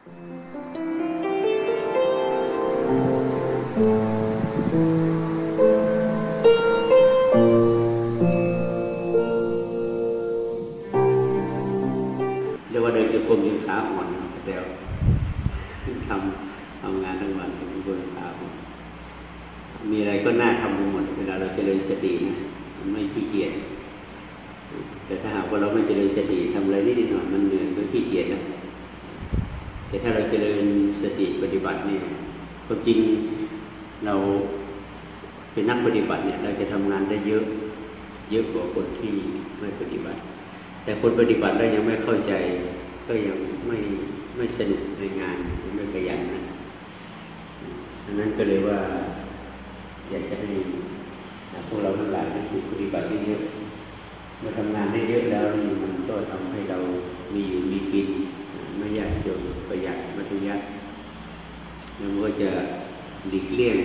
เรี ความจริงเราเป็นนักปฏิบัติเนี่ย เราจะทำงานได้เยอะ เยอะกว่าคนที่ไม่ปฏิบัติ แต่คนปฏิบัติแล้วยังไม่เข้าใจ ก็ยังไม่ไม่สนุกในงานไม่ขยันนะดังนั้นก็เลยว่า อยากจะให้พวกเราทั้งหลายที่ปฏิบัติเยอะมาทำงานได้เยอะแล้วมันก็ทำให้เรามีอยู่มีกินไม่ยากจนประหยัดมัธยัติ มันก็จะหลีกเลี่ยง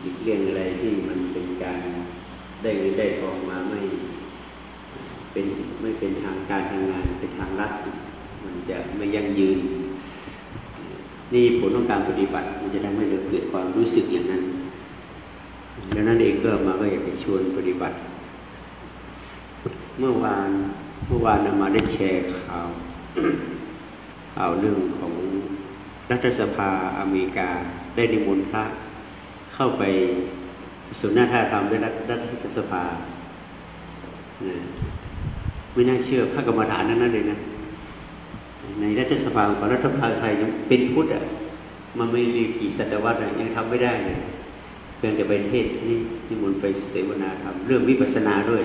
หลีกเลี่ยงอะไรที่มันเป็นการได้เงินได้ทองมาไม่ เป็นไม่เป็นทางการทางงานเป็นทางรัฐมันจะไม่ยั่งยืน นี่ผลของการปฏิบัติ มันจะทำให้เราเกิดความรู้สึกอย่างนั้นดังนั้นเองก็มาก็อยากจะชวนปฏิบัติ เมื่อวานเมื่อวานนมาได้แชร์ข่าวข่าวเรื่องของ รัฐสภาอเมริกาได้นิมนต์พระเข้าไปสุนทรธรรมด้วยรัฐสภาไม่น่าเชื่อพระกรรมฐานนั้นเลยนะ ในรัฐสภาของรัฐสภาไทยยังเป็นพุทธอะมันไม่มีกี่ศตวรรษยังทำไม่ได้เลยเพียงแต่ไปเทศนี่ที่มนไปเสวนาทำเรื่องวิปัสสนาด้วย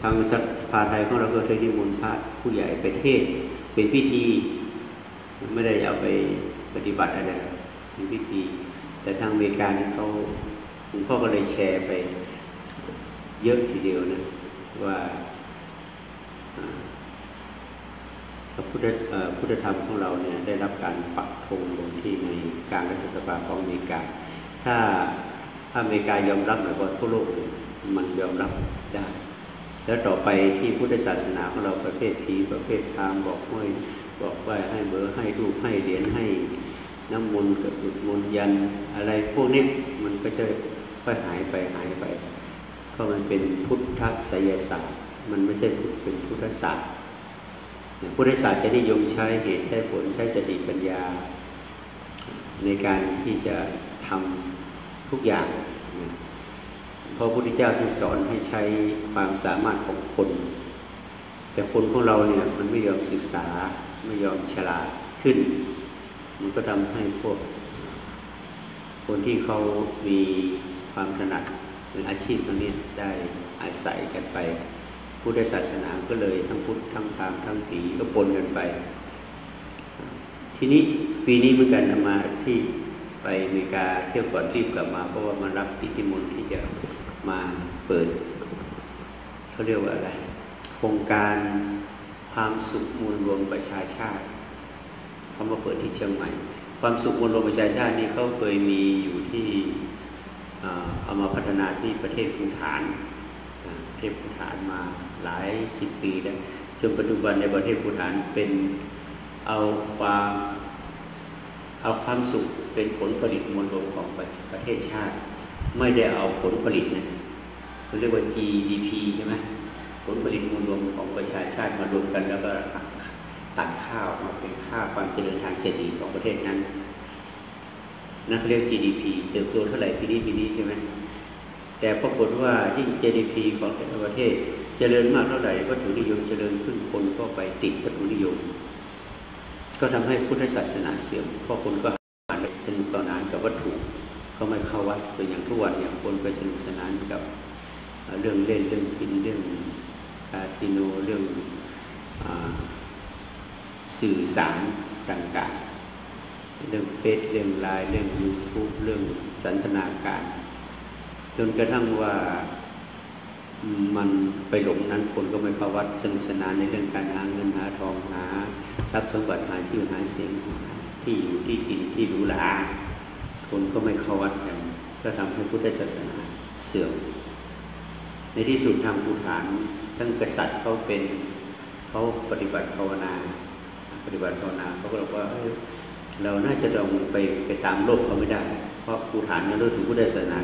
ทางสภาไทยของเราก็เคยนิมนต์พระผู้ใหญ่ไปเทศเป็นพิธี ไม่ได้เอาไปปฏิบัติอะไรเป็นพิธี แต่ทางอเมริกาเขาหลวงพ่อก็เลยแชร์ไปเยอะทีเดียวนะว่าพระพุทธพุทธธรรมของเราเนี่ยได้รับการปักธงลงที่ในการรัฐสภาของอเมริกา ถ้าถ้าอเมริกายอมรับหมายว่าทั่วโลกมันยอมรับได้ แล้วต่อไปที่พุทธศาสนาของเราประเภทผีประเภทพามบอกห้อย บอกว่าให้เบอร์ให้รูปให้เหรียญให้น้ำมนต์กับจุดมนต์ยันอะไรพวกนี้มันก็จะค่อยหายไปหายไป เพราะมันเป็นพุทธไสยศาสตร์มันไม่ใช่เป็นพุทธศาสตร์พุทธศาสตร์จะนิยมใช้เหตุใช้ผลใช้สติปัญญา ในการที่จะทำทุกอย่างเพราะพระพุทธเจ้าที่สอนให้ใช้ความสามารถของคน แต่คนของเราเนี่ยมันไม่ยอมศึกษา ไม่ยอมฉลาดขึ้น มันก็ทำให้พวก คนที่เขามีความถนัดหรืออาชีพตรงนี้ได้อาศัยกันไปพุทธศาสนาก็เลยทั้งพุทธทั้งพราหมณ์ทั้งผีก็ปนกันไป ทีนี้ปีนี้เหมือนกันมาที่ไปอเมริกาเที่ยวก่อนรีบกลับมา เพราะว่ามารับกิจมนที่จะมาเปิดเขาเรียกว่าอะไรโครงการ ความสุขมูลรวมประชาชาติเขามาเปิดที่เชียงใหม่ ความสุขมูลรวมประชาชาตินี่เขาเคยมีอยู่ที่เอามาพัฒนาที่ประเทศภูฐานประเทศภูฐานมาหลายสิบปีแล้วจนปัจจุบันในประเทศภูฐานเป็นเอาความเอาความสุขเป็นผลผลิตมวลรวมของประเทศชาติ ไม่ได้เอาผลผลิตนะเขาเรียกว่า GDP ใช่ไหม ผลผลิตมวลรวมของประชาชาติมารวมกันแล้วก็ตัดข้าวมาเป็นค่าความเจริญทางเศรษฐกิจของประเทศนั้นนั่นเรียก GDP เติบโตเท่าไหร่ปีนี้ปีนี้ใช่ไหมแต่ปรากฏว่ายิ่ง GDP ของแต่ละประเทศเจริญมากเท่าไหร่วัตถุนิยมเจริญขึ้นคนก็ไปติดวัตถุนิยม ก็ทำให้พุทธศาสนาเสื่อมเพราะคนก็หาสนุกต่อนานกับวัตถุก็ไม่เข้าวัดเป็นอย่างทุกวันอย่างคนไปสนุกสนานกับเรื่องเล่นเรื่องกินเรื่อง คาสิโนเรื่องอสื่อสารต่างๆ เรื่องเฟซเรื่องไลน์เรื่องยูทูบเรื่องสันทนาการ จนกระทั่งว่ามันไปหลงนั้นคนก็ไม่เข้าวัดสนุกสนานในเรื่องการหาเงินหาทองหาทรัพย์สมบัติหาชื่อหาเสียงที่อยู่ที่กินที่หรูหราคนก็ไม่เข้าวัดกันก็ทำให้พุทธศาสนาเสื่อม ในที่สุดทางภูฐานทั้งกษัตริย์เขาเป็นเขาปฏิบัติภาวนา ปฏิบัติภาวนาเขาก็บอกว่าเราน่าจะลองไปไปตามโลกเขาไม่ได้ เพราะภูฐานนั้นรู้ถึงผู้ได้ศาสนา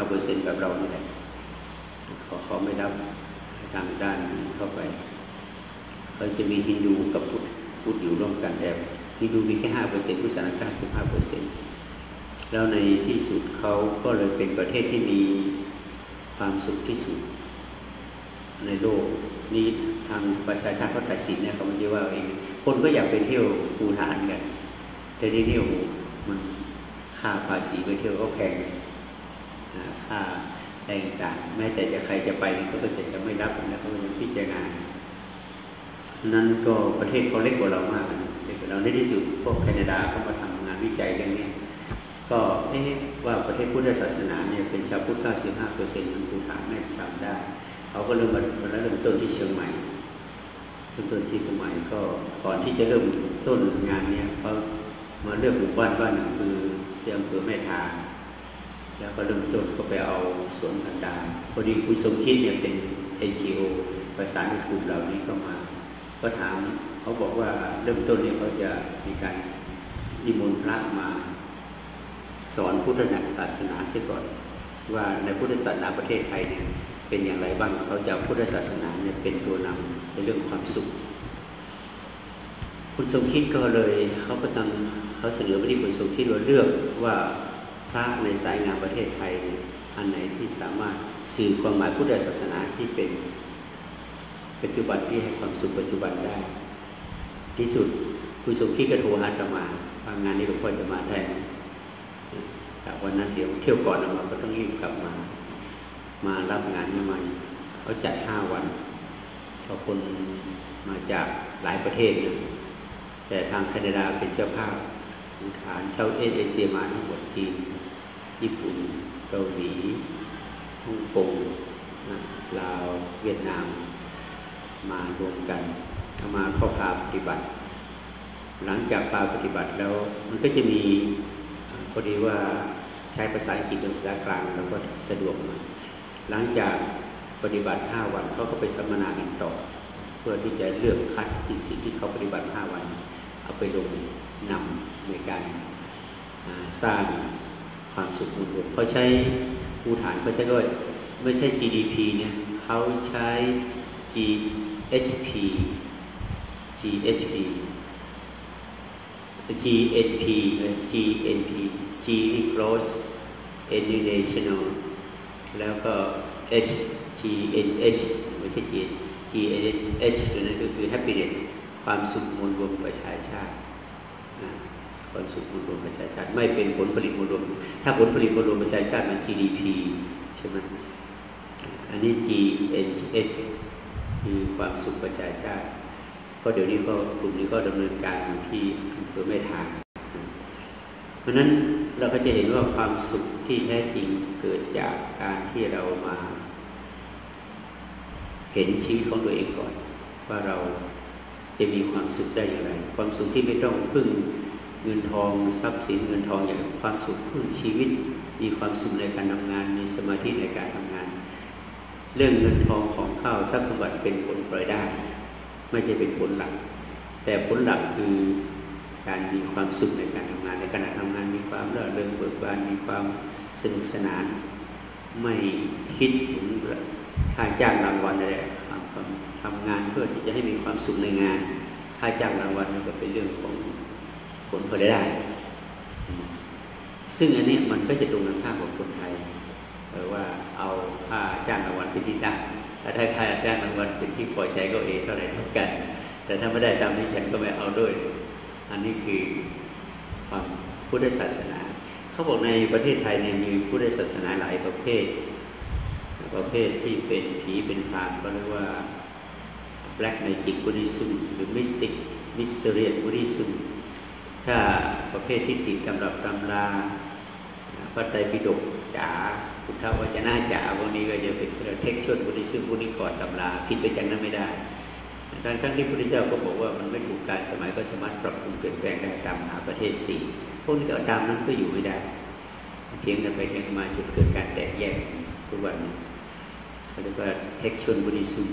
95%แบบเราไม่ได้เขาเขาไม่รับทางด้านเข้าไปเขาจะมีฮินดูกับพุทธพุทธอยู่ร่วมกันแต่ฮินดูมีแค่ห้าเปอร์เซ็นต์พุทธศาสนา95เปอร์เซ็นต์แล้วในที่สุดเขาก็เลยเป็นประเทศที่มีความสุขที่สุด ในโลกนี้ทางประชาชาติเขาตัดสินเนี่ยเขาไม่ได้ว่าเองคนก็อยากไปเที่ยวภูฐานกันแต่ที่นี่โอ้มันค่าภาษีไปเที่ยวก็แพงค่าแรงต่างแม้แต่จะใครจะไปเขาก็จะจะไม่รับนะเขาจะพิจารณานั้นก็ประเทศเขาเล็กกว่าเรามากเล็กกว่าเราในที่สุดพวกแคนาดาเขามาทำงานวิจัยเรื่องนี้ก็เอ๊ะว่าประเทศพุทธศาสนาเนี่ยเป็นชาวพุทธ95เปอร์เซ็นต์มันภูฐานไม่ทำได้ เขาก็เริ่มมาเริ่มต้นที่เชียงใหม่เริ่มต้นที่เชียงใหม่ก็ก่อนที่จะเริ่มต้นงานเนี่ยเขามาเลือกหมู่บ้านบ้านหนึ่งคือที่อำเภอแม่ทาแล้วก็เริ่มต้นก็ไปเอาสวนพันดาพอดีคุณสมคิดเนี่ยเป็น NGO ประสานกับกลุ่มเหล่านี้เข้ามา ก็ถามเขาบอกว่าเริ่มต้นเนี่ยเขาจะมีการนิมนต์พระมา สอนพุทธศาสนาเสียก่อน ว่าในพุทธศาสนาประเทศไทยเนี่ย เป็นอย่างไรบ้างเขาจะพุทธศาสนาเนี่ยเป็นตัวนำในเรื่องความสุข คุณสมคิดก็เลยเขาก็ทำเขาเสนอไปที่คุณสมคิดว่าเลือกว่าพระในสายงานประเทศไทยอันไหนที่สามารถสื่อความหมายพุทธศาสนาที่เป็นปัจจุบันที่ให้ความสุขปัจจุบันได้ ที่สุดคุณสมคิดก็โทรหาจะมาว่างานนี้หลวงพ่อจะมาได้แต่วันนั้นเดี๋ยวเที่ยวก่อนมาก็ต้องรีบกลับมา มารับงานนี้มาเขาจัดห้าวันเพราคนมาจากหลายประเทศนะแต่ทางแคนาดาเป็นเจ้าภาพฐานชาวเอเชียมาทั้งหมดจีนญี่ปุ่นเกาหลีฮ่องกงลาวเวียดนาม มารวมกันเข้ามาเข้าพาปฏิบัติ หลังจากพาปฏิบัติแล้ว มันก็จะมีพอดีว่าใช้ภาษาอังกฤษเป็นภาษากลางแล้วก็สะดวกมาก หลังจากปฏิบัติห้าวันเขาก็ไปสัมมนากันต่อ เพื่อที่จะเลือกคัดสิ่งที่เขาปฏิบัติห้าวัน เอาไปลงนำในการสร้างความสุขมุนรวมเขาใช้ภูฐานเขาใช้ด้วยไม่ใช่ GDP เนี่ยเขาใช้ GHP GHP GNP GNP G gross international แล้วก็ H GNH ไม่ใช่ G GNH ตัวนั้นก็คือ happiness ความสุขมวลรวมประชาชาติความสุขมวลรวมประชาชาติ ไม่เป็นผลผลิตมวลรวม ถ้าผลผลิตมวลรวมประชาชาติมัน GDP ใช่ไหมอันนี้ GNH คือความสุขประชาชาติ ก็เดี๋ยวนี้ก็กลุ่มนี้ก็ดำเนินการอยู่ที่อำเภอแม่ทาง เพราะนั้นเราก็จะเห็นว่าความสุขที่แท้จริงเกิดจากการที่เรามา เห็นชีวิตของตัวเองก่อน ว่าเราจะมีความสุขได้อย่างไร ความสุขที่ไม่ต้องพึ่งเงินทองทรัพย์สินเงินทองอย่างความสุขพึ่งชีวิต มีความสุขในการทำงาน มีสมาธิในการทำงาน เรื่องเงินทองของข้าวทรัพย์สมบัติเป็นผลปล่อยได้ ไม่ใช่เป็นผลหลัก แต่ผลหลักคือ การมีความสุขในการทำงาน ในขณะทำงานมีความเลื่อเริงเบิกบานมีความสนุกสนาน ไม่คิดถึงค่าจ้างรางวัลอะไรทำงานเพื่อที่จะให้มีความสุขในงานค่าจ้างรางวัลมันก็เป็นเรื่องของผลผลิตได้ ซึ่งอันนี้มันก็จะตรงกันข้ามกับคนไทยว่าเอาค่าจ้างรางวัลเป็นที่ตั้งถ้าได้ค่าจ้างรางวัลเป็นที่พอใจก็เองเท่าไหร่เท่ากัน แต่ถ้าไม่ได้ตามที่ฉันก็ไม่เอาด้วย อันนี้คือความพุทธศาสนา เขาบอกในประเทศไทยเนี่ยมีพุทธศาสนาหลายประเภท ประเภทที่เป็นผีเป็นพรามก็เรียกว่า Black Magic Buddhism หรือ Mystic Mysterious Buddhism ถ้าประเภทที่ติดกำรับตำราพระไตรปิฎกจ๋าพุทธวจนะจ๋าพวกนี้ก็จะเป็นเท็กชวลบุริซึมบุริกอดตำราผิดไปจากนั้นไม่ได้ การครั้งที่พระพุทธเจ้าก็บอกว่ามันไม่ถูกการสมัยก็สามารถปรับปรุงเปลี่ยนแปลงได้ตามหาประเทศสี่พวกนี้ก็ตามนั้นก็อยู่ไม่ได้เทียงกันไปเทียงมาจนเกิดการแตกแยกทุกวันเขาเรียกว่าเท็กชวลบุริซึม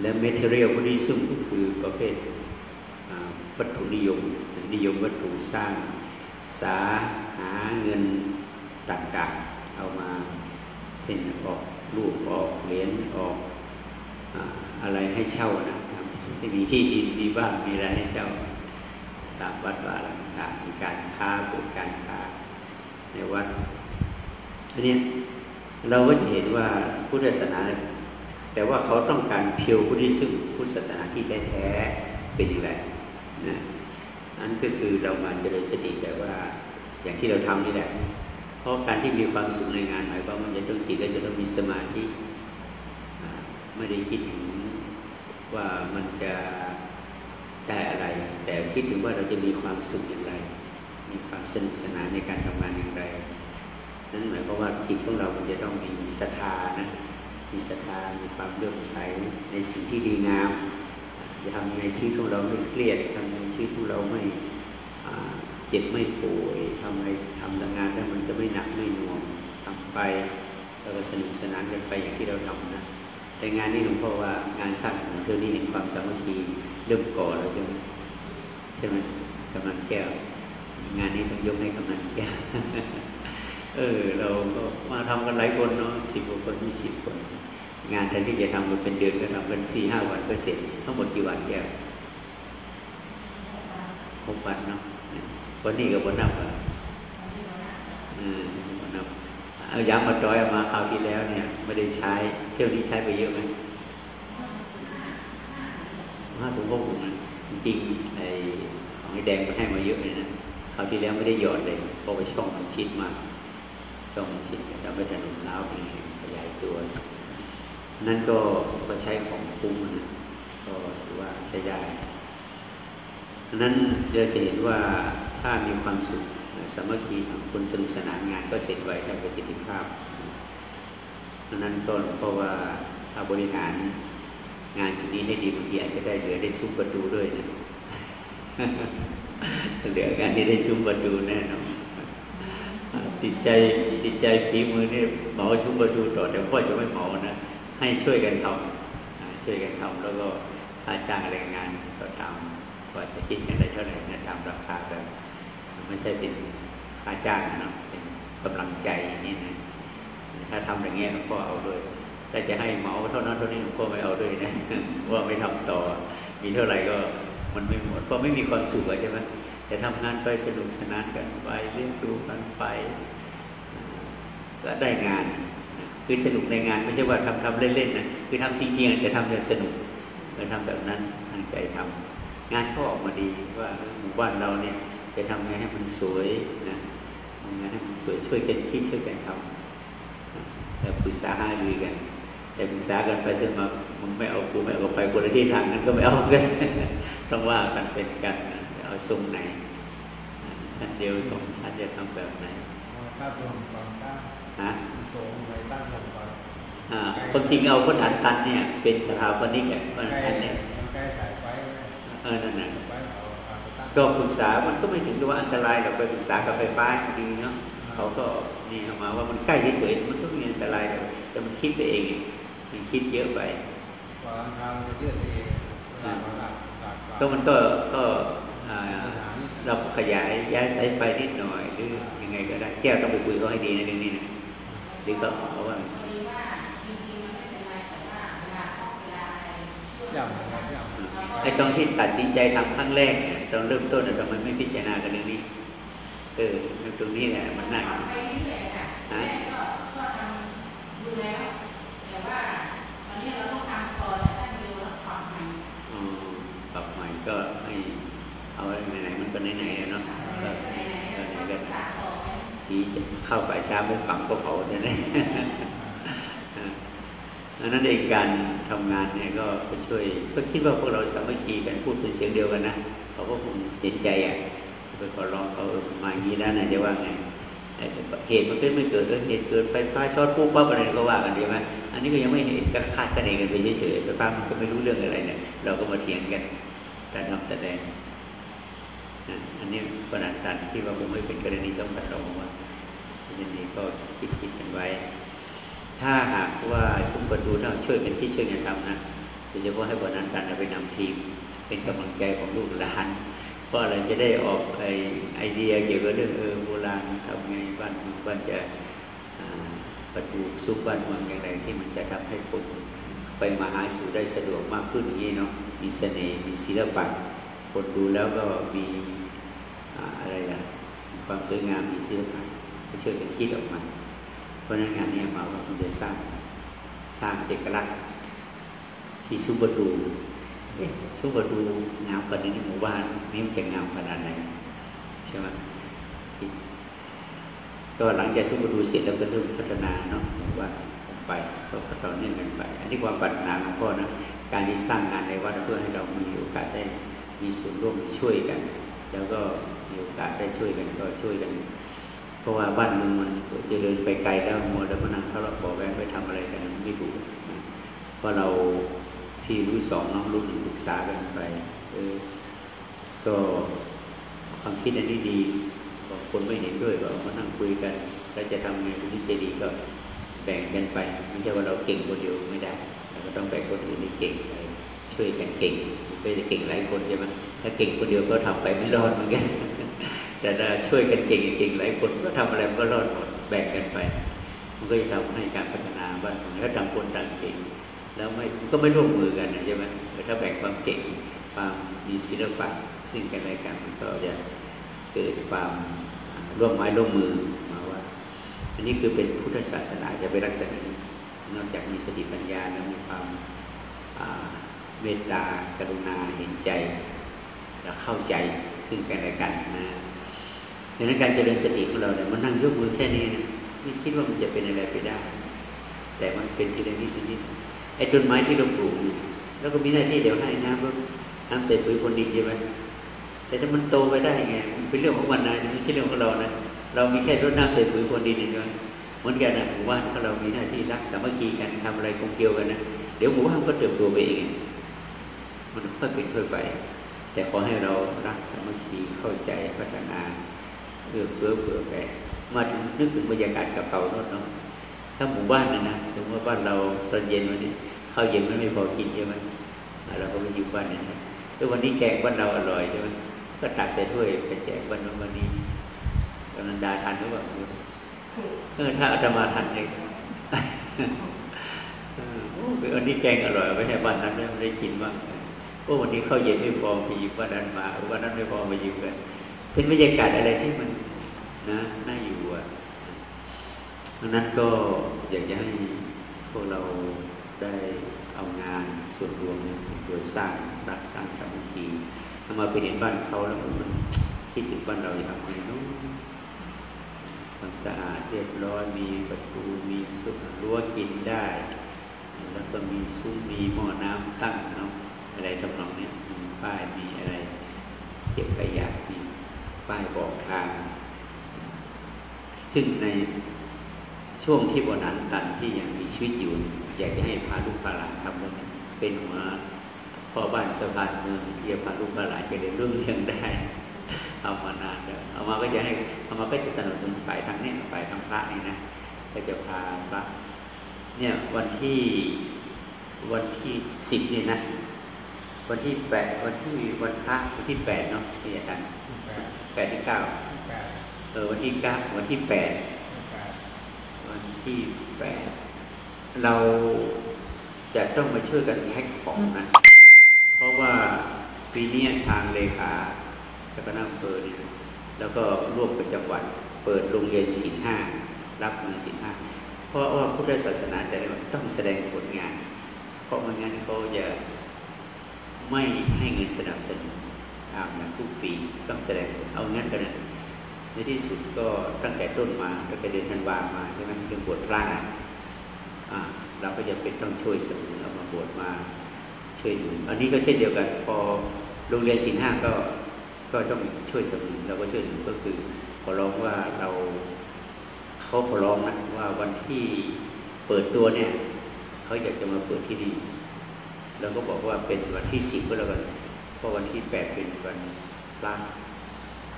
และเมเทเรียลบุริซึมก็คือประเภทวัตถุนิยมนิยมวัตถุสร้างสาหาเงินต่างๆเอามาเช่นออกรูปออกเหรียญออกอ อะไรให้เช่านะที่มีที่ดินมีบ้านมีอะไรให้เช่า ตามวัดว่าต่างมีการค้าเปิดการค้าในวัดอันนี้เราก็จะเห็นว่าพุทธศาสนา แต่ว่าเขาต้องการเพียวพุทธิสุพุทธศาสนาที่แท้ๆเป็นอย่างไรนะนั่นก็คือเรามาเจริญสติแบบว่าอย่างที่เราทำนี่แหละ เพราะการที่มีความสุขในงานหมายความว่ามันจะต้องจิตก็จะต้องมีสมาธิไม่ได้คิดถึง ว่ามันจะได้อะไร แต่คิดถึงว่าเราจะมีความสุขอย่างไร มีความสนุกสนานในการทำงานอย่างไร นั่นหมายความว่าจิตของเรามันจะต้องมีศรัทธานะมีศรัทธามีความเลื่อมใสในสิ่งที่ดีงามจะทำในชีวิตของเราไม่เครียดทำในชีวิตของเราไม่เจ็บไม่ป่วยทำอะไรทำงานแล้วมันจะไม่หนักไม่หน่วงทำไปแล้วก็สนุกสนานกันไปอย่างที่เราทำนะ แต่งานนี้หลวงพ่อว่างานสร้างของเธอนี่เห็นความสามัคคีเริ่มก่อแล้วใช่ไหมใช่ไหมกำนันแก้ว งานนี้ต้องยกให้กำนันแก้วเออ เราก็มาทำกันหลายคนเนาะสิบกว่าคนมีสิบคน งานแทนที่จะทำกันเป็นเดือนก็ทำกันสี่ห้าวันก็เสร็จทั้งหมดกี่วันแก้วหกวันเนาะวันนี้กับบนนับอะอืมบนนับ เอาย้ำมาจอยเอามาคราวที่แล้วเนี่ยไม่ได้ใช้ เที่ยวนี้ใช้ไปเยอะไหมห้าถุงก็ถุงนะจริงๆไอ้ของไอ้แดงมันให้มาเยอะเลยนะคราวที่แล้วไม่ได้หยอดเลยเพราะว่าช่องมันชิดมากช่องมันชิดทำให้ถนนล้าวเป็นขยายตัว นั่นก็ก็ใช้ของคุ้มนะก็ถือว่าใช้ได้นั้นเราจะเห็นว่าถ้ามีความสุข สมัคคีของคนสนุกสนานงานก็เสร็จไวได้ประสิทธิภาพดังนั้นก็เพราะว่าถ้าบริหารงานอย่างนี้ได้ดีบางทีอาจจะได้เหลือได้ซุ้มประตูด้วยนะเหลืองานนี้ได้ซุ้มประตูแน่นอนติดใจติดใจฝีมือนี่หมาซุ้มประตูต่อแต่พ่อจะไม่หมานะให้ช่วยกันทำช่วยกันทำแล้วก็ค่าจ้างแรงงานก็ทำว่าจะคิดกันได้เท่าไหร่นะทำราคากัน ไม่ใช่เป็นค่าจ้างนะเป็นกำลังใจนี่นะถ้าทำอย่างเงี้ยก็เอาด้วยถ้าจะให้เหมาเท่านั้นเท่านี้ก็ไม่เอาด้วยนะว่าไม่ทำต่อ มีเท่าไหร่ก็มันไม่หมดเพราะไม่มีความสุขใช่ไหมแต่ทำงานไปสนุกสนานกันไปเลี้ยงดูกันไปก็ได้งานคือสนุกในงานไม่ใช่ว่าทำทำเล่นๆนะคือทำจริงๆจะทำจะสนุกเราทำแบบนั้นตั้งใจทำงานก็ออกมาดีว่าหมู่บ้านเราเนี่ย จะทำไงให้มันสวยนะทำไงให้มันสวยช่วยกันคิดช่วยกันทำแต่ปรึกษาหารือกัน แต่ปรึกษากันไปจนมามึงไม่เอากูไม่เอาไปคนละที่ทางนั้นก็ไม่เอากันต้องว่ากันเป็นกันนะเอาทรงไหนชั้นเดียวสองชั้นจะทำแบบไหนถ้าตรงตอนตั้งฮะโสงไปตั้งตรงก่อนอ่าความจริงเอาคนอันตันเนี่ย เป็นสถาปนิกอะคนใกอันล้ตันเนี่ยใกล้สายไฟไหมเออนั่นน่ะไฟ เอาเอาไปตั้งก็ปรึกษามันก็ไม่ถึงกับว่าอันตรายหรอกไปปรึกษากับไฟฟ้าดีเนาะเขาก็นี่ออกมาว่ามันใกล้เฉยๆมันก็ไมมีอันตรายหรอกแต่มันคิดไปเองมันคิดเยอะไปก่อนทางจะเลื่อนเองเวลาเราหลับหลับก็มันก็ก็อ่าเราขยายย้ายสายไฟนิดหน่อยหรือยังไงก็ได้แก้วต้องไปคุยเขาให้ดีนะเรื่องนี้นะหรือก็เอาว่าย่ำนะครับย่ำ ไอ้ตอนที่ตัดสินใจทำครั้งแรกเนี่ยตอนเริ่มต้นน่ะทำไมไม่พิจารณากันเรื่องนี้เออตรงนี้แหละมันน่าฮะอ๋อปรับใหม่ก็ให้เอาไว้ไหนๆมันก็ไหนๆอะเนาะก็ก็ไหนก็ทีจะเข้าไปช้าไม่ฝังก็เผาใช่ไหม อันนั้นเองการทำงานเนี่ยก็ช่วยก็คิดว่าพวกเราสามัคคีกันพูดเป็นเสียงเดียวกันนะเขาก็คงเห็นใจอะไปขอร้องเขาเออมาอย่างนี้แล้วนะจะว่าไงเหตุมันเกิดไม่เกิดเออเหตุเกิดไฟฟ้าช็อตปุ๊บปั๊บอะไรก็ว่ากันดีไหมอันนี้ก็ยังไม่เห็นก็คาดคะเนกันไปเฉยๆไฟฟ้ามันก็ไม่รู้เรื่องอะไรเนี่ยเราก็มาเถียงกันการทำแสดงนะอันนี้ขนาดการที่ว่าคงไม่เป็นกรณีสำคัญหรอกว่าอันนี้ก็คิดคิดกันไว้ ถ้าหากว่าซุ้มประตูถ้าช่วยกันที่ช่วยกันทำนะโดยเฉพาะให้บริษัทการไปนำทีม เป็นกำลังใจของลูกหลานเพราะอะไรจะได้ออกไอไอเดียเกี่ยวกับเรื่องเออโบราณทำไงบ้านบ้านจะประตูซุปบ้านเมืองอย่างไรที่มันจะทำให้คนไปมาหาสู่ได้สะดวกมากขึ้นอย่างนี้เนาะมีเสน่ห์มีศิลปะคนดูแล้วก็มีอะไรล่ะความสวยงามมีศิลปะก็ช่วยกันคิดออกมา เพราะนั้นงานนี้มาว่ามันจะสร้างสร้างเอกลักษณ์ที่ซุ้มประตูเอ๊ะซุ้มประตูงามขนาดนี้หมู่บ้านนี่มันจะงามขนาดไหนใช่ไหมก็หลังจากซุ้มประตูเสร็จแล้วก็เริ่มพัฒนาเนาะหมู่บ้านไปก็ต่อเนื่องกันไป อันนี้ความปรารถนาของพ่อนะการที่สร้างงานในวัดเพื่อให้เรามีโอกาสได้มีส่วนร่วมช่วยกัน แล้วก็มีโอกาสได้ช่วยกันก็ช่วยกัน เพราะว่าบ้านเมืองมันเจะเดินไปไกลแล้วมัวแล้วมานั่งทะเลาะบาะแวงไปทำอะไรกันไม่ถูกเพราะเราพี่รู้สองน้องรู้หนึ่งปรึกษากันไปเออก็ความคิดอันนี้ดีบางคนไม่เห็นด้วยก็มานั่งคุยกันแล้วจะทำไงคนที่จะดีก็แบ่งกันไปไม่ใช่ว่าเราเก่งคนเดียวไม่ได้เราก็ต้องแบ่งคนอื่นให้เก่งไปช่วยกันเก่งไม่ได้เก่งหลายคนใช่ไหมถ้าเก่งคนเดียวก็ทำไปไม่รอดเหมือนกัน แต่ถ้าช่วยกันเก่งเก่งหลายคนก็ทำอะไรก็รอดหมดแบ่งกันไป มันก็จะทำให้การพัฒนาบ้านเมืองถ้าต่างคนต่างเก่งแล้วไม่ก็ไม่ร่วมมือกันนะใช่ไหมแต่ถ้าแบ่งความเก่งความมีศิลปะซึ่งกันและกันมันก็จะเกิดความร่วมไม้ร่วมมือมาว่า อันนี้คือเป็นพุทธศาสนาจะเป็นลักษณะนี้นอกจากมีสติปัญญาแล้วมีความเมตตากรุณาเห็นใจและเข้าใจซึ่งกันและกันนะ ดังนั้นการเจริญสติของเราเนี่ยมันนั่งยกมือแค่นี้นะไม่คิดว่ามันจะเป็นอะไรไปได้ แต่มันเป็นทีละนิดทีละนิดไอ้ต้นไม้ที่เราปลูกอยู่แล้วก็มีหน้าที่เดี๋ยวให้น้ำน้ำใส่ปุ๋ยคนดินใช่ไหมแต่ถ้ามันโตไปได้ไงมันเป็นเรื่องของมันนะไม่ใช่เรื่องของเรานะเรามีแค่รดน้ำใส่ปุ๋ยคนดินเองเหมือนกันนะหมู่บ้านถ้าเรามีหน้าที่รักสามัคคีกันทำอะไรกลมเกลียวกันนะเดี๋ยวหมู่บ้านก็เติบโตไปเอง มันค่อยเป็นค่อยไป แต่ขอให้เรารักสามัคคีเข้าใจพัฒนา เอื้อเฟื้อเผื่อแผ่มาถึงนึกถึงบรรยากาศกับเขาโน่นเนาะถ้าหมู่บ้านนะนะถึงว่าบ้านเราตอนเย็นวันนี้ข้าวเย็นมันไม่พอกินใช่ไหมเราก็ไปอยู่บ้านนี้นะแล้ววันนี้แกงบ้านเราอร่อยใช่ไหมก็ตักใส่ถ้วยไปแจกบ้านวันนี้กำลังดาทันหรือเปล่าเออถ้าอาตมาทันเออโอ้วันนี้แกงอร่อยไม่ใช่บ้านนั้นไม่ได้กินบ้างก็วันนี้ข้าวเย็นไม่พอไปหยิบวันนั้นมาวันนั้นไม่พอไปหยิบกัน เป็นบรรยากาศอะไรที่มันนะน่าอยู่อะดังนั้นก็อยากจะให้พวกเราได้เอางานส่วนรวมเนี่ยเป็นตัวสร้างรักสร้างสามัคคีถ้ามาไปเห็นบ้านเขาแล้วมันคิดถึงบ้านเราอย่างไรนู้นความสะอาดเรียบร้อยมีประตูมีสุดรั้วกินได้ แล้วก็มีซุ้มมีหม้อน้ำตั้งเนาะอะไรทำนองนี้มีป้ายมีอะไร ป้ายบอกทาง ซึ่งในช่วงที่บนันตันที่ยังมีชีวิตอยู่ อยากจะให้พาลูกพาหลานทำเป็นหัวพ่อบ้านสะพานเมืองที่จะพาลูกพาหลานจะได้รุ่งเรืองได้ เอามานานแล้วเอามาก็จะให้เอามาก็จะสนับสนุนฝ่ายทางนี้ฝ่ายทางพระนี่นะก็จะพาพระเนี่ยวันที่วันที่สิบนี่นะ วันที่แปดวันที่วันพระวันที่แปดเนาะที่อาจารย์แปดแปดที่เก้าแปดเออวันที่เก้าวันที่แปดแปดวันที่แปดเราจะต้องมาช่วยกันแพ็คของนะ เพราะว่าปีนี้ทางเลขาเจ้าคณะอำเภอเนี่ยแล้วก็ร่วมกับจังหวัดเปิดโรงเรียนศิลห้ารับเงินศิลห้าเพราะว่าพุทธศาสนาแต่ละวันต้องแสดงผลงาน เพราะไม่งั้นเขาจะ ไม่ให้เงินสนับสนุนตามอย่างทุกปีต้องแสดงเอางั้นกันนะในที่สุดก็ตั้งแต่ต้นมาตั้งแต่เดือนธันวามาใช่ไหมเรื่องบวชพระอะอ่าเราก็จะเป็นต้องช่วยสนุนเอามาบวชมาช่วยหนุนอันนี้ก็เช่นเดียวกัน พอโรงเรียนศิลห้าก็ก็ต้องช่วยสนุนเราก็ช่วยหนุนก็คือขอร้องว่าเราเขาขอร้องนะว่าวันที่เปิดตัวเนี่ยเขาอยากจะมาเปิดที่นี่ เราก็บอกว่าเป็นวันที่สิบก็แล้วกันเพราะวันที่แปดเป็นวันพระ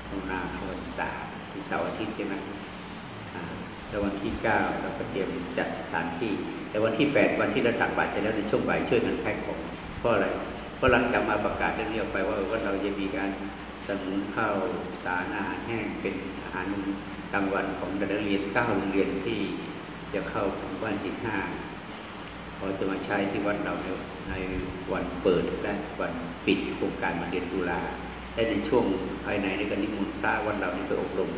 โนนาวันษาที่เสาร์อาทิตย์ใช่ไหมแล้ววันที่เก้าเราก็เตรียมจัดสถานที่ แต่วันที่แปดวันที่เราตักบาตรเสร็จแล้วในช่วงบ่ายช่วยกันแพ็คของเพราะอะไรก็หลังจากมาประกาศเรื่องนี้ออกไปว่าเออว่าเราจะมีการสนับสนุนข้าวสารอาหารแห้งเป็นอาหารกลางวันของเด็กนักเรียนเก้าโรงเรียนที่จะเข้าถึงวันสิบห้า เขาจะมาใช้ที่วัดเราในในวันเปิดและวันปิดโครงการมาเรียนตุลาและในช่วงภายในในการนิมนต์พระวัดเรานี่ไปอบรม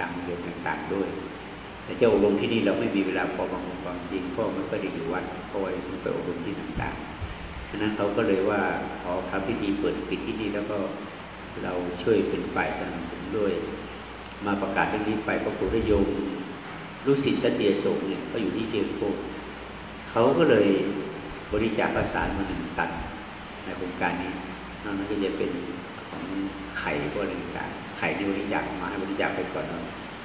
ตามเรียนต่างๆด้วยแต่เจ้าอบรมที่นี่เราไม่มีเวลาพอบางความจริงพราะมันก็ได้อยู่วัดเพราะว่าต้องไปอบรมที่ต่างๆฉะนั้นเขาก็เลยว่าขอทำพิธีเปิดปิดที่นี่แล้วก็เราช่วยเป็นฝ่ายสนับสนุนด้วย มาประกาศเรื่องนี้ไปพระครูได้โยมรู้สิทธิ์สตเตียสงฆ์เนี่ยก็อยู่ที่เชียงโคก เขาก็เลยบริจาคประสานมาหนึ่งตันในโครงการนี้นอกนั้นก็จะเป็นของไข่พวกอะไรต่างไข่ที่บริจาคมาให้บริจาคไปก่อน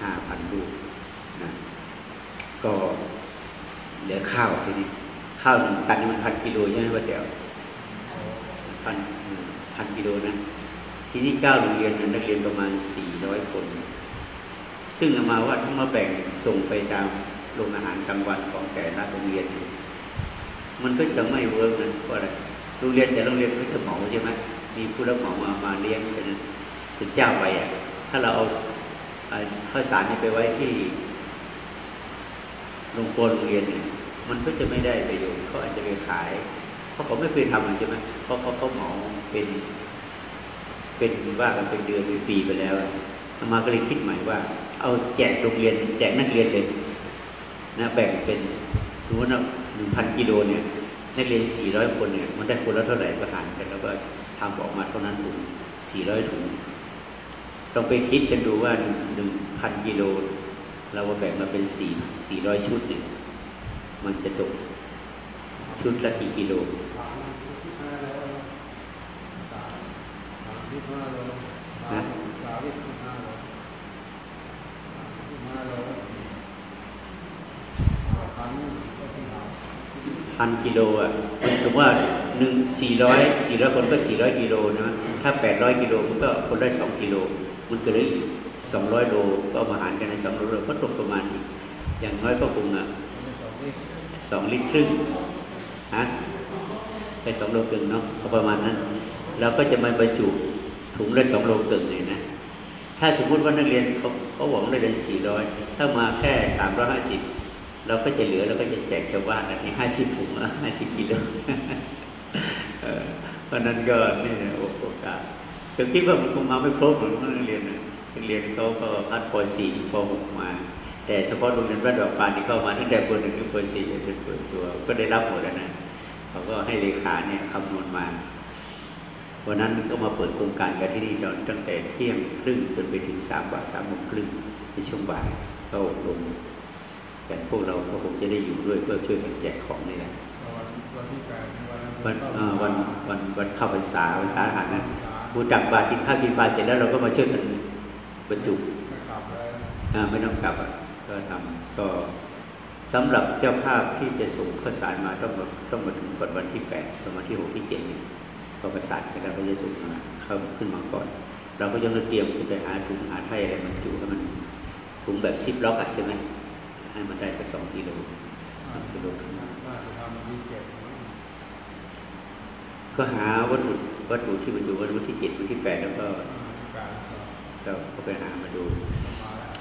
ห้าพันลูกนะก็เหลือข้าวทีนี้ข้าวหนึ่งตันนี่มันพันกิโลใช่ไหมว่าเดี๋ยวพันพันกิโลนะทีนี้เก้าโรงเรียนนี่ยนักเรียนประมาณสี่ร้อยคน ซึ่งเอามาว่าถ้ามาแบ่งส่งไปตามโรงอาหารกลางวันของแต่ละโรงเรียนเนี่ มันก็จะไม่เวิร์กนะเพราะอะไรโรงเรียนแต่โรงเรียนก็จะเหมาใช่ไหมมีผู้รับเหมามามาเลี้ยงเป็นเป็นเจ้าไปอะ ถ้าเราเอาเอาข้าวสารนี่ไปไว้ที่โรงครัวโรงเรียนเนี่ยมันก็จะไม่ได้ประโยชน์เขาอาจจะไปขายเพราะเขาไม่เคยทำใช่ไหมเพราะเขาเขาเหมาเป็น เป็นว่ากันเป็นเดือนเป็นปีไปแล้วอะอามาก็เลยคิดใหม่ว่า เอาแจกโรงเรียน แจกนักเรียนเลยนะแบ่งเป็นสมมติว่า หนึ่งพันกิโลเนี่ยนักเรียนสี่ร้อยคนเนี่ยมันได้คนละเท่าไหร่ก็หารกันแล้วก็ทำออกมาเท่านั้นถุงสี่ร้อยถุงต้องไปคิดกันดูว่าหนึ่งพันกิโลเราแบ่งมาเป็นสี่สี่ร้อยชุดเนี่ยมันจะตกชุดละกี่กิโลสา พันกิโลอะมันถือว่าหนึ่งสี่ร้อยสี่ร้อยคนก็สี่ร้อยกิโลนะถ้าแปดร้อยกิโลมันก็คนได้สองกิโล มันเกิดได้อีกสองร้อยโลก็มาหารกันในสองร้อยโลก็ตกประมาณอย่างน้อยก็คงอะสองลิตรครึ่งฮะได้สองโลครึ่งเนาะก็ประมาณนั้นเราก็จะมาบรรจุถุงได้สองโลครึ่งเลยนะถ้าสมมุติว่านักเรียนเขาเขาหวังได้เรียนสี่ร้อยถ้ามาแค่สามร้อยห้าสิบ เราก็จะเหลือเราก็จะแจกชาวบ้านอันนี้ห้าสิบถุงละห้าสิบกิโลเพราะนั้นก็นี่นะโอกาสผมคิดว่ามันคงมาไม่ครบเหมือนนักเรียนนะนักเรียนเขาก็พัดป .4 ป .6 มา แต่เฉพาะโรงเรียนวัดดอกปานที่เข้ามาตั้งแต่ป .1 ถึงป .4 จเปิดตัว ก็ได้รับหมดแล้วนะเขาก็ให้เลขาเนี่ยคำนวณมาวันนั้นก็มาเปิดโครงการกันที่นี่ตอนตั้งแต่เที่ยงครึ่งจนไปถึงสามบ่ายสามโมงครึ่งในช่วงบ่ายก็อบรม แต่พวกเราก็คงจะได้อยู่ด้วยเพื่อช่วยกันแจกของนี่แหละวันวันที่แปดวันวันเอ่อวันวันวันเข้าพรรษาพรรษาอาหารนะบูตักบาตรกินข้าวกินปลาเสร็จแล้วเราก็มาช่วยกันบรรจุไม่กลับเลยอ่าไม่ต้องกลับอะก็ทำก็สำหรับเจ้าภาพที่จะส่งข้าวสารมาต้องมาต้องมาถึงก่อนวันที่แปดประมาณที่หกที่เจ็ดเนี่ยก็ประสานกันแล้วก็จะส่งมาเข้าขึ้นมาก่อน เราก็ยังเตรียมไปหาถุงหาไทยอะไรบรรจุให้มันถุงแบบซิปล็อกอะใช่ไหม ให้มันได้สักสองกิโลสองกิโลขึ้นมาน่าจะทำดีเจ็ดก็หาวัตถุวัตถุที่บรรจุวันที่เจ็ดวันที่แปดแล้วก็การสอบก็ก็ไปหามาดูมาแล้ว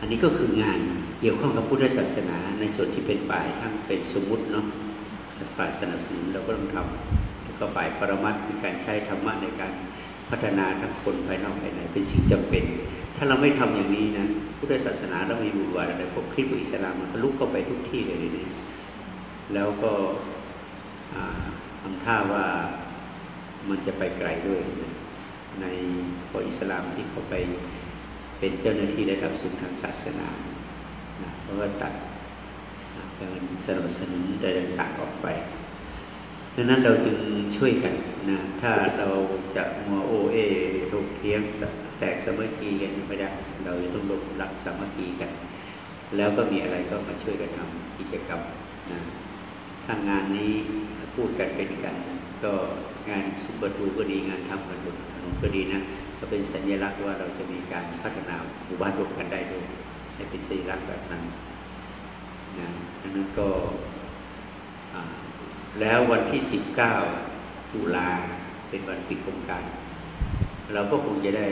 อันนี้ก็คืองานเกี่ยวข้องกับพุทธศาสนา ในส่วนที่เป็นฝ่ายทั้งเป็นสมมุติเนาะฝ่ายสนับสนุนเราก็ต้องทำแล้วก็ฝ่ายปรมัตถ์คือการใช้ธรรมะในการพัฒนาทั้งคนภายนอกภายในเป็นสิ่งจำเป็น ถ้าเราไม่ทำอย่างนี้นะพุทธศาสนาเรามีบุญวาอะไรพวกคริสต์อิสลามมันทะลุเข้าไปทุกที่เลยนี่แล้วก็อ่าทำท่าว่ามันจะไปไกลด้วยนะในพออิสลามที่เขาไปเป็นเจ้าหน้าที่ระดับสูงทางศาสนานะเพราะว่าตัดการสนับสนุนอะไรต่างๆออกไปดังนั้นเราจึงช่วยกันนะถ้าเราจะมัวโอเอถกเทียง แตกสามัคคีกันไม่ได้ เราจะต้องรวมรักสามัคคีกัน แล้วก็มีอะไรก็มาช่วยกันทำกิจกรรมนะถ้างานนี้พูดกันเป็นกัน ก็งานซุปเปอร์ทูก็ดีงานทำกันบนถนนก็ดีนะก็เป็นสัญลักษณ์ว่าเราจะมีการพัฒนาหมู่บ้านร่วมกันได้ด้วยให้เป็นสัญลักษณ์แบบนั้นนะดังนั้นก็แล้ววันที่ 19 ตุลาเป็นวันปิดโครงการ เราก็คงจะได้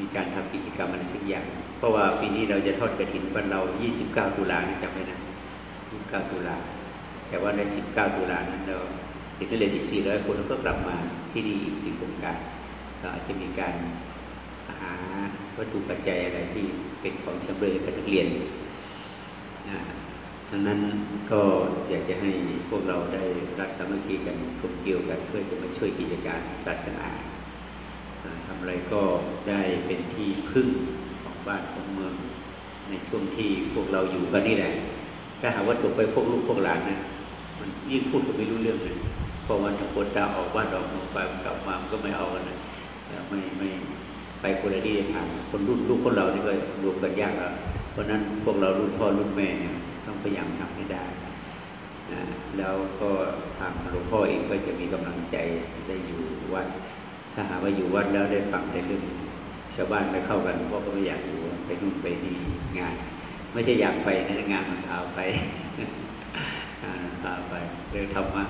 มีการทำกิจกรรมอะไรสักอย่าง เพราะว่าปีนี้เราจะทอดกระถินวันเรา 29 ตุลานะจำไว้นะ 29 ตุลา แต่ว่าใน 19 ตุลานั้นเราเด็กนักเรียนอีก400 คนก็กลับมาที่นี่อีกที่โครงการก็อาจจะมีการหาวัตถุปัจจัยอะไรที่เป็นของชำเรยกับนักเรียนดังนั้นก็อยากจะให้พวกเราได้รักสามัคคีกันกลมเกลียวกันเพื่อจะมาช่วยกิจการศาสนา ทำอะไรก็ได้เป็นที่พึ่งของบ้านของเมือง ในช่วงที่พวกเราอยู่กันนี่แหละ ถ้าหากว่าตกไปพวกลูกพวกหลานนะมันยิ่งพูดก็ไม่รู้เรื่องเลยพราะวันตะโกนดาออกบ้านออกเมืองไปมันกลับมามันก็ไม่เอากันนะไม่ไม่ไปคนละที่ทางคนรุ่นลูกคนเรานี่ก็รวมกันยากแล้วเพราะฉะนั้นพวกเรารุ่นพ่อรุ่นแม่เนี่ยต้องพยายามทำให้ได้นะแล้วก็ทางหลวงพ่อเองก็จะมีกำลังใจได้อยู่วัด ถ้าหาว่าอยู่วัดแล้วได้ฟังในเรื่องชาวบ้านไม่เข้ากันหลวงพ่อก็ไม่อยากอยู่ไปนู่นไปนี่งาน ไม่ใช่อยากไปนะงานมันพาไปงานมันพาไปเลยทำมา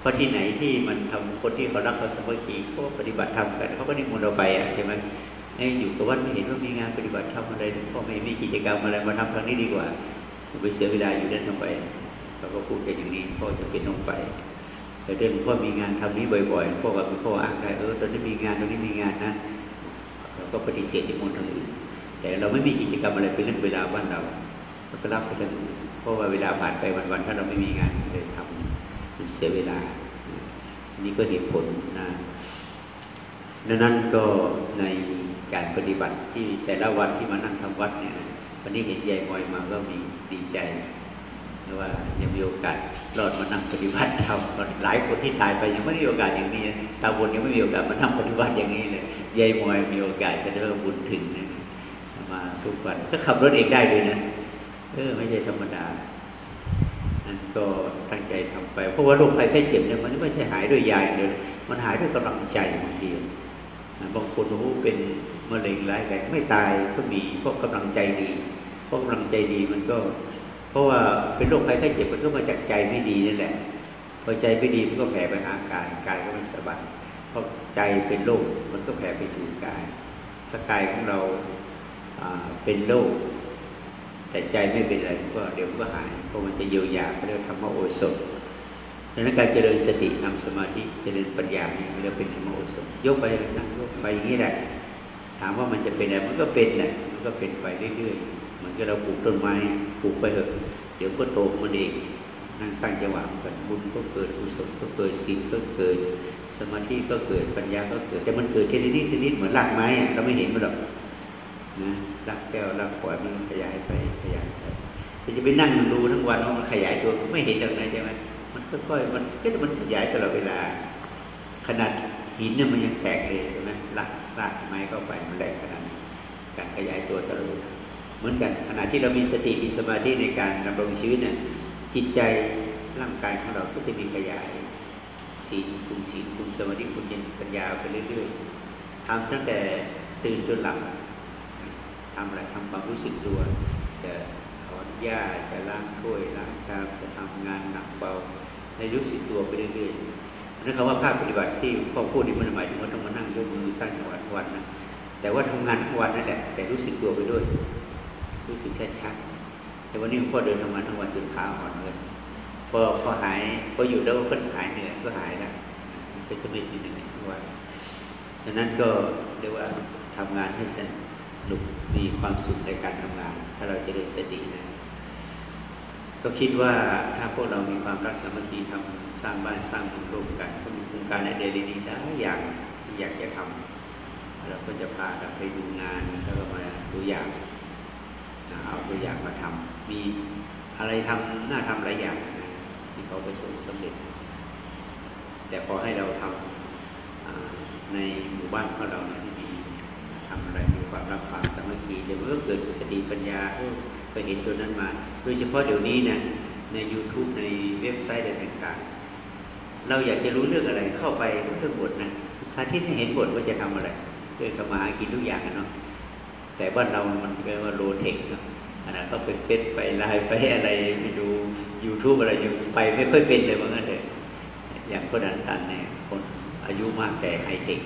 เพราะที่ไหนที่มันทำคนที่เขารักเขาสมัคคีเขาปฏิบัติธรรมกันเขาก็นิมนต์เราไปอะใช่ไหมให้อยู่กับวัดไม่เห็นว่ามีงานปฏิบัติธรรมอะไรพ่อไม่มีกิจกรรมอะไรมาทำครั้งนี้ดีกว่าไปเสียเวลาอยู่นั่นทำไปเราก็พูดกันอย่างนี้พ่อจะเป็นต้องไป แต่เดินพ่อมีงานทำนี้บ่อยๆพ่อกับพ่ออ้างได้เออตอนนี้มีงานตอนนี้มีงานนะเราก็ปฏิเสธนิมนทางอื่นแต่เราไม่มีกิจกรรมอะไรเป็นเรื่องเวลาบ้านเราเราก็รับไปทั้งเพราะว่าเวลาผ่านไปวันๆถ้าเราไม่มีงานเลยทำมันเสียเวลา นี่ก็เหตุผลนะดังนั้นก็ในการปฏิบัติที่แต่ละวันที่มานั่งทำวัดเนี่ยวันนี้เห็นยายมอยมาก็มีดีใจ ว่ายังมีโอกาสรอดมานั่งปฏิบัติทำหลายคนที่ตายไปยังไม่ได้มีโอกาสอย่างนี้ตาบนยังไม่มีโอกาสมานั่งปฏิบัติอย่างนี้เลยยายมอยมีโอกาสจะได้บุญถึงนะมาทุกวันก็ขับรถเองได้เลยนะเออไม่ใช่ธรรมดานั่นก็ตั้งใจทำไป เพราะว่าโรคภัยไข้เจ็บเนี่ยมันไม่ใช่หายด้วยยาอย่างเดียวมันหายด้วยกำลังใจบางทีบางคนโอ้เป็นมะเร็งร้ายแรงไม่ตายก็มีเพราะกำลังใจดีเพราะกำลังใจดีมันก็ เพราะว่าเป็นโรคภัยไข้เจ็บมันก็มาจากใจไม่ดีนั่นแหละพอใจไม่ดีมันก็แผ่ไปหากายกายก็ไม่สบายเพราะใจเป็นโรคมันก็แผ่ไปสู่กายถ้ากายของเราเป็นโรคแต่ใจไม่เป็นอะไรก็เดี๋ยวก็หายเพราะมันจะเยียวยาเขาเรียกธรรมโอสถดังนั้นการเจริญสติทำสมาธิเจริญปัญญาเนี่ยเรียกเป็นธรรมโอสถยกไปนั่งยกไปอย่างนี้แหละถามว่ามันจะเป็นอะไรมันก็เป็นแหละมันก็เป็นไปเรื่อยๆ เหมือนกับเราปลูกต้นไม้ปลูกไปเถอะเดี๋ยวก็โตมันเองนั่งสร้างจังหวะกันบุญก็เกิดกุศลก็เกิดศีลก็เกิด สมาธิก็เกิดปัญญาก็เกิด แต่มันเกิดทีละนิดทีนิดเหมือนรากไม้เราไม่เห็นมันหรอกนะรักแก้วรักขวดมันขยายไปขยายไปแต่จะไปนั่งดูทั้งวันว่ามันขยายตัวไม่เห็นอย่างไรใช่ไหมมันค่อยๆมันก็มันขยายตลอดเวลา ขนาดหินเนี่ยมันยังแตกเลยใช่ไหมรากรากไม้เข้าไปมันแหลกขนาดการขยายตัวตลอด เหมือนกันขณะที่เรามีสติมีสมาธิในการดำรงชีวิตเนี่ยจิตใจร่างกายของเราก็จะมีขยายศีลคุณศีลคุณสมาธิคุณปัญญาไปเรื่อยๆทำตั้งแต่ตื่นจนหลับทำอะไรทำความรู้สึกตัวจะถอนหญ้าจะล้างถ้วยล้างชามจะทำงานหนักเบาในรู้สึกตัวไปเรื่อยๆนั่นคำว่าภาคปฏิบัติที่พ่อพูดนี่มันหมายถึงว่าต้องมานั่งยกมือสร้างจังหวะวันนะแต่ว่าทำงานทุกวันนั่นแหละแต่รู้สึกตัวไปด้วย รู้สึกชัดๆแต่วันนี้พ่อเดินทำงานทั้งวันจนขาอ่อนเลยพอพอหายพออยู่แล้วก็หายเหนื่อยก็หายแล้วก็จะไม่เหนื่อยทุกวันดังนั้นก็เรียกว่าทำงานให้สนุกมีความสุขในการทำงาน ถ้าเราจะเรียนสตินะก็คิดว่าถ้าพวกเรามีความรักสามัคคีทำสร้างบ้านสร้างเมืองร่วมกันก็มีโครงการในเดลีนี้ได้อย่างที่อยากจะทำเราก็จะพากันไปดูงานแล้วก็มาดูอย่าง เอาตัวอย่างมาทำมีอะไรทำน่าทำหลายอย่างนะที่เขาประสบสำเร็จ แต่พอให้เราทำในหมู่บ้านของเราเนี่ยมีทำอะไรมีความรักความสามัคคีเดี๋ยวมันก็เกิดสติปัญญาไปเห็นตัวนั้นมา โดยเฉพาะเดี๋ยวนี้เนี่ยใน YouTube ในเว็บไซต์อะไรต่างๆ เราอยากจะรู้เรื่องอะไรเข้าไปเรื่องบทนะสาธิตให้เห็นบทว่าจะทำอะไรเพื่อทำมาหากินทุกอย่างเนาะแต่บ้านเรามันเรียกว่า low-tech เนาะ อันนั้นก็ไปเฟซไปไลน์ไปอะไรไปดู YouTube อะไรยังไปไม่ค่อยเป็นเลยว่างั้นเลยอย่างคนอันตันเนี่ยคนอายุมากแต่ไฮเทค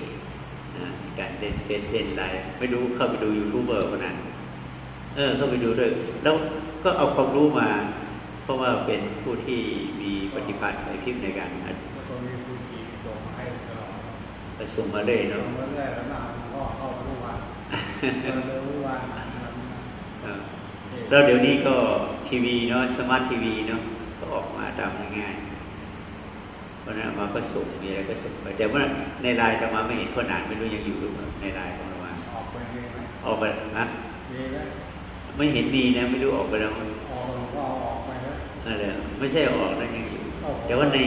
นะการเล่นเล่นเล่นไลน์ไม่รู้เข้าไปดูยูทูบเบอร์คนนั้นเออเข้าไปดูด้วย แล้วก็เอาความรู้มา เพราะว่าเป็นผู้ที่มีปฏิภาณไหวพริบในการแล้วก็มีคุณกีส่งมาให้ตลอดประสมมาเลยส่เนาะ แล้วเดี๋ยวนี้ก็ทีวีเนาะสมาร์ททีวีเนาะก็ออกมาตามง่ายๆเพราะฉะนั้นเอามาก็ส่งมีอะไรก็ส่งไปแต่ว่าในไลน์จะมาไม่เห็นคนอ่านไม่รู้ยังอยู่หรือเปล่าในไลน์ของเรามาออกไปมีไหมออกไปนะมีไหมไม่เห็นมีนะไม่รู้ออกไปแล้วออกหลวงพ่อออกไปแล้วอะไรไม่ใช่ออกนะยังอยู่แต่ว่าใน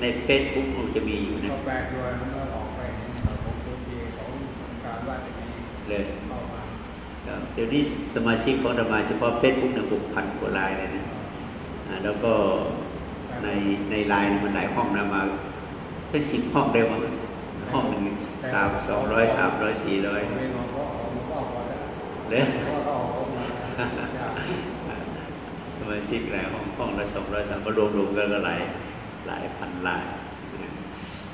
ในเฟซบุ๊กมันจะมีอยู่นะก็แปลกด้วยมันก็ออกไปเห็นของคุณกีของการว่าจะมีเลย เข้ามาครับเดี๋ยวนี้สมาชิกของธรรมาเฉพาะเฟซบุ๊กเนี่ยหกพันกว่ารายเลยนะอ่าแล้วก็ในในไลน์มันหลายห้องนะมาเป็นสิบห้องได้มั้งห้องหนึ่งสามสองร้อยสามร้อยสี่ร้อยมีหลวงพ่อหลวงพ่อพอได้เลยหลวงพ่อก็ออกมาสมาชิกหลายห้องห้องละสองร้อยสามก็รวมรวมๆกันก็หลายหลายพันรายนะ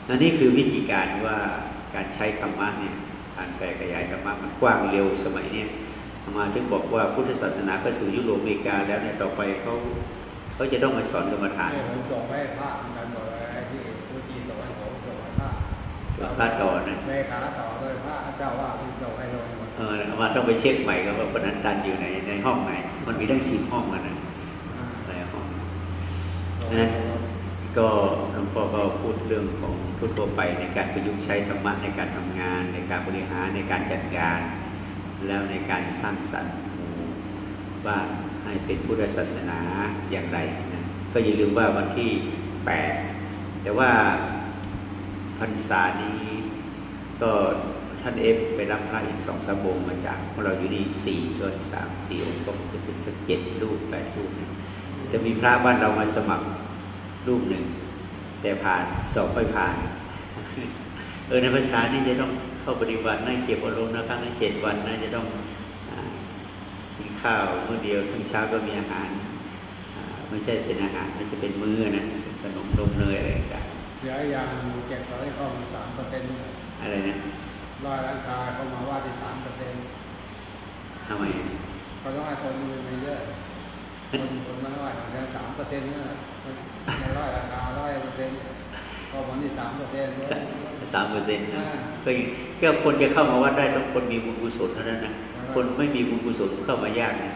อันนี้คือวิธีการว่าการใช้ธรรมะเนี่ย การแผ่ขยายธรรมะมันกว้างเร็วสมัยเนี้ยธรรมาถึงบอกว่าพุทธศาสนาก็สู่ยุโรปอเมริกาแล้วเนี่ยต่อไปเขาเขาจะต้องมาสอนกรรมฐานเนี่ยผมส่งไปให้พระเหมือนกันหมดเลยที่ผู้จีส่งให้ผมส่งให้พระพระต่อนะเลขาต่อด้วยพระเจ้าว่าที่ส่งให้เราหมดเอออามาต้องไปเช็คใหม่ครับว่าปนันตันอยู่ในในห้องไหน มันมีทั้งสิบห้องกันนะหลายห้องนะ ก็หลวงพ่อก็พูดเรื่องของทั่วไปในการประยุกต์ใช้ธรรมะในการทำงาน ในการบริหารในการจัดการ แล้วในการสร้างสรรค์หมู่าให้เป็นพุทธศาสนาอย่างไรนะก็อย่าลืมว่าวันที่แปดแต่ว่าพรรษานี้ก็ท่านเอฟไปรับพระอีกสองสามองมาจากพวกเราอยู่นี่สี่ก็สามสี่องค์ก็จะเป็นสักเจ็ดรูปแปดรูปนะจะมีพระบ้านเรามาสมัคร รูปหนึ่ง แต่ผ่านสอบไม่ผ่าน เออในภาษานี่จะต้องเข้าปฏิบัตินั่งเก็บอารมณ์นะครั้งละเจ็ดวันนะจะต้องอ่ากินข้าวมื้อเดียวทั้งเช้าก็มีอาหารอ่าไม่ใช่เป็นอาหารมันจะเป็นมื้อนะขนมนมเนยอะไรต่างเดี๋ยวอย่างเก็บร้อยเข้ามาสามเปอร์เซ็นต์ๆอะไรนะร้อยร้านค้าเข้ามาว่าที่สามเปอร์เซ็นต์ทำไมก็ต้องให้คนมือไม่เยอะคนคนมาร้อยอาจจะสามเปอร์เซ็นต์นะไม่ ร้อยราคาร้อยเปอร์เซ็นต์ก็วันที่สามเปอร์เซ็นต์สามเปอร์เซ็นต์นะก็ยังก็คนจะเข้ามาวัดได้ต้องคนมีบุญกุศลเท่านั้นนะคนไม่มีบุญกุศลเข้ามายากนะ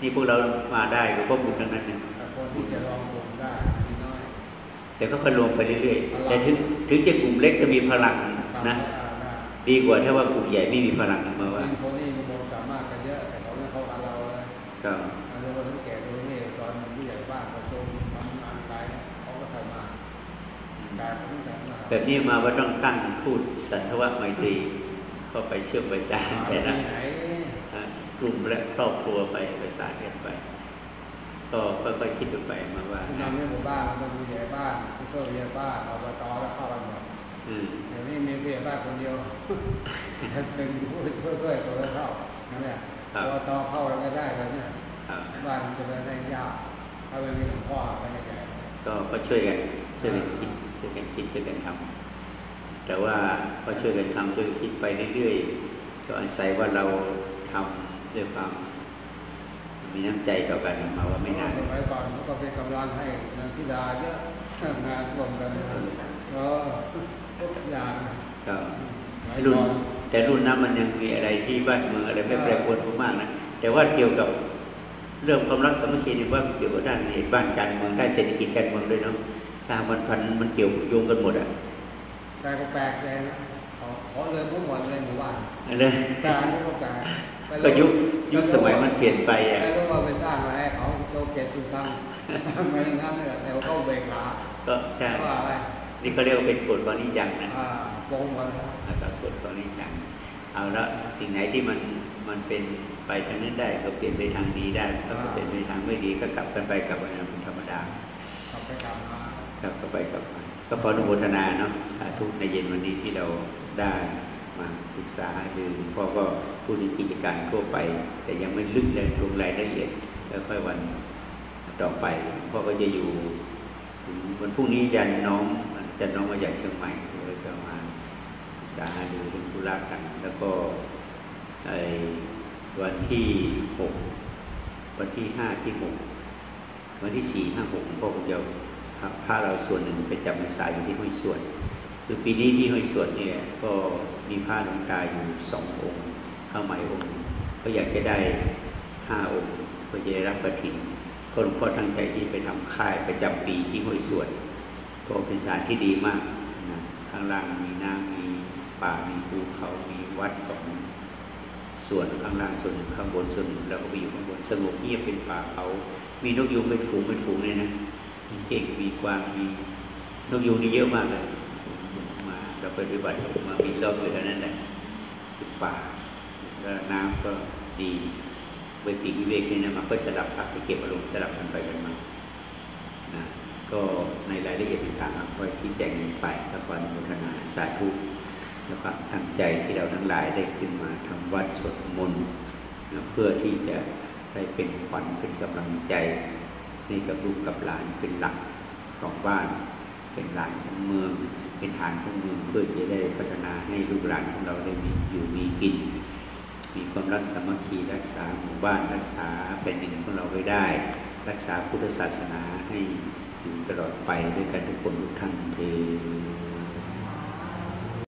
นี่พวกเรามาได้ก็เพราะบุญทั้งนั้นนะแต่คนที่จะลองผมได้มีน้อยแต่ก็ค่อยรวมไปเรื่อยๆแต่ถึงถึงจะกลุ่มเล็กจะมีพลังนะได้ดีกว่าถ้าว่ากลุ่มใหญ่ไม่มีพลังมาว่าคนนี้มีความสามารถกันเยอะแต่เขาไม่เข้ากับเราเลยก็อันนี้เราสังเกตดูนี่ตอนผู้ใหญ่บ้านประชุม แบบนี้มาว่าต้องตั้งพูดสันทวไมตรีเข้าไปเชื่อมประสานแต่ละที่ไหนอะกลุ่มและครอบครัวไปประสานกันไป ก็ค่อยๆคิดไปมาว่าในเรื่องหมู่บ้านมันต้องมีผู้ใหญ่บ้านผู้ช่วยผู้ใหญ่บ้านอบตแล้วเข้ากันหมดอืมเดี๋ยวนี้มีผู้ใหญ่บ้านคนเดียวเป็นผู้ช่วยช่วยตัวเข้านั่นแหละอบตเข้าแล้วไม่ได้เลยเนี่ยครับบ้านจะได้ยากถ้าไม่มีหลวงพ่อไปใหญ่ก็ก็ช่วยกันช่วยกันคิด ช่วยกันคิดช่วยกันทำแต่ว่าก็ช่วยกันทำช่วยกันคิดไปเรื่อยๆก็อาศัยว่าเราทำด้วยความมีน้ำใจต่อกันมาว่าไม่นานสมัยก่อนเขาก็เป็นกำลังให้นางธิดาเยอะงานรวมกันก็ทุกอย่างก็สมัยรุ่นก่อนแต่รุ่นนั้นมันยังมีอะไรที่บ้านเมืองอะไรไม่แปรปรวนมากนะแต่ว่าเกี่ยวกับเรื่องความรักสามัคคีเนี่ยว่ามันเกี่ยวกับด้านเหตุบ้านการเมืองด้านเศรษฐกิจการเมืองด้วยเนาะ ถ้ามันพันมันเกี่ยวโยงกันหมดอะแต่ก็แปลกใจนะเขาขอเลยทุกวันเลยหมู่บ้านเลยการก็แปลกก็ยุคยุคสมัยมันเปลี่ยนไปอะไม่รู้ว่าไปสร้างมาให้เขาโจเกตตุซังไม่งั้นเนี่ยเดี๋ยวเขาเบรกหลาก็ใช่ว่าอะไรนี่เขาเรียกว่าเป็นกฎวานิจังนะอ่าโกงกันนะครับกฎวานิจังเอาละสิ่งไหนที่มันมันเป็นไปทางนั้นได้ก็เปลี่ยนไปทางดีได้ถ้าเปลี่ยนไปทางไม่ดีก็กลับกันไปกลับมาเป็นธรรมดา กลับไปกลับมา ครับก็ไปกับมาก็ขออนุโมทนาเนาะสาธุในเย็นวันนี้ที่เราได้มาปรึกษาคือพ่อก็พูดในกิจการทั่วไป แต่ยังไม่ลึกเลยลงรายละเอียดแล้วค่อยวันต่อไปพ่อก็จะอยู่ถึงวันพรุ่งนี้ยันน้องจะน้องมาจากเชียงใหม่เลยก็มาปรึกษาดูเป็นธุระกัน แล้วก็ไอ้วันที่หกวันที่ห้าที่หกวันที่สี่ห้าหกพ่อคงจะ พาเราส่วนหนึ่งไปจำพรรษาอยู่ที่ห้วยส่วนคือปีนี้ที่ห้วยส่วนเนี่ยก็มีผ้าหลวงตาอยู่สององค์ข้าวไหมองค์ก็อยากจะได้ห้าองค์เพื่อจะได้รับกระถิ่นก็หลวงพ่อตั้งใจที่ไปทำค่ายประจำปีที่ห้วยส่วนก็เป็นสถานที่ดีมากนะข้างล่างมีน้ำมีป่ามีภูเขามีวัดสองส่วนข้างล่างส่วนหนึ่งข้างบนส่วนหนึ่งแล้วก็ไปอยู่ข้างบนสงบเงียบเป็นป่าเขา มีนกยูงเป็นฝูงเป็นฝูงเลยนะ มีเก่งมีกวางมีนกยูงนี่เยอะมากเลยมาเราปฏิบัติมามีรอบอยู่เท่านั้นแหละป่าแล้วน้ำก็ดีเวทีวิเวกนี่นะมันก็สลับพักไปเก็บอารมณ์สลับกันไปกันมานะก็ในรายละเอียดต่างๆก็ชี้แจงไปแล้วก็อนุทนาสาธุแล้วก็ตั้งใจที่เราทั้งหลายได้ขึ้นมาทำวัดสวดมนต์เพื่อที่จะได้เป็นขวัญเป็นกำลังใจ ให้กับลูกกับหลานเป็นหลักของบ้าน เป็นหลานของเมือง เป็นฐานของเมืองเพื่อจะได้พัฒนาให้ลูกหลานของเราได้มีอยู่มีกิน มีความรักสามัคคีรักษาหมู่บ้านรักษาเป็นดินของเราไว้ได้ รักษาพุทธศาสนาให้อยู่ตลอดไปด้วยกันทุกคนทุกท่านเอง